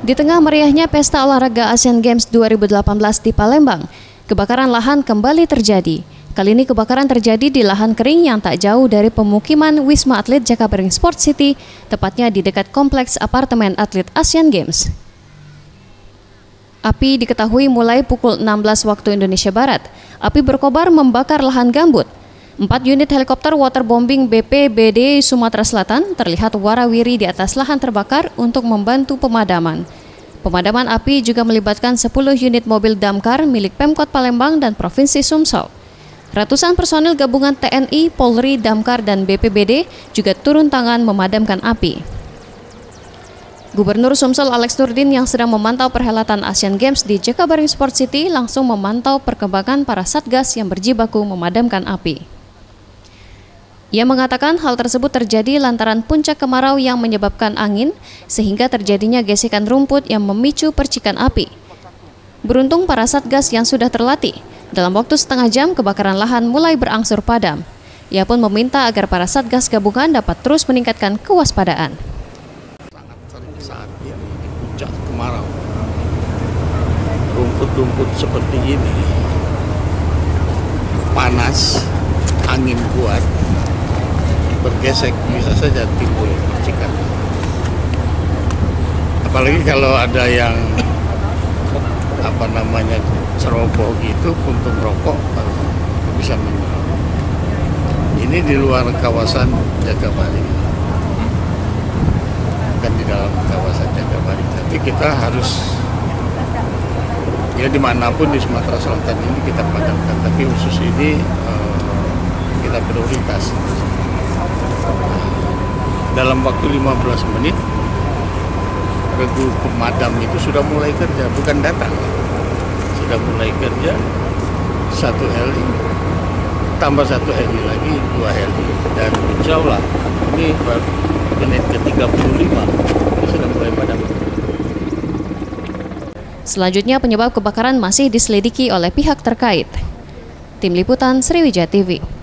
Di tengah meriahnya pesta olahraga Asian Games 2018 di Palembang, kebakaran lahan kembali terjadi. Kali ini kebakaran terjadi di lahan kering yang tak jauh dari pemukiman Wisma Atlet Jakabaring Sport City, tepatnya di dekat kompleks apartemen atlet Asian Games. Api diketahui mulai pukul 16 waktu Indonesia Barat. Api berkobar membakar lahan gambut. Empat unit helikopter waterbombing BPBD Sumatera Selatan terlihat warawiri di atas lahan terbakar untuk membantu pemadaman. Pemadaman api juga melibatkan 10 unit mobil damkar milik Pemkot Palembang dan Provinsi Sumsel. Ratusan personil gabungan TNI, Polri, Damkar, dan BPBD juga turun tangan memadamkan api. Gubernur Sumsel Alex Nurdin yang sedang memantau perhelatan Asian Games di Jakabaring Sport City langsung memantau perkembangan para satgas yang berjibaku memadamkan api. Ia mengatakan hal tersebut terjadi lantaran puncak kemarau yang menyebabkan angin sehingga terjadinya gesekan rumput yang memicu percikan api. Beruntung para satgas yang sudah terlatih, dalam waktu setengah jam kebakaran lahan mulai berangsur padam. Ia pun meminta agar para satgas gabungan dapat terus meningkatkan kewaspadaan. Saat ini puncak kemarau, rumput-rumput seperti ini, panas, angin kuat, bergesek bisa saja timbul percikan. Apalagi kalau ada yang apa namanya ceroboh gitu untuk rokok bisa menyerang. Ini di luar kawasan Jagabaring, bukan di dalam kawasan Jagabaring. Tapi kita harus ya di mana pun di Sumatera Selatan ini kita padamkan. Tapi khusus ini eh, kita prioritas dalam waktu 15 menit regu pemadam itu sudah mulai kerja bukan datang. Sudah mulai kerja satu heli tambah satu heli lagi dua heli. Dan insya Allah ini menit ke 35 sudah mulai padam. Selanjutnya penyebab kebakaran masih diselidiki oleh pihak terkait. Tim Liputan Sriwijaya TV